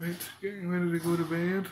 Right, getting ready to go to bed.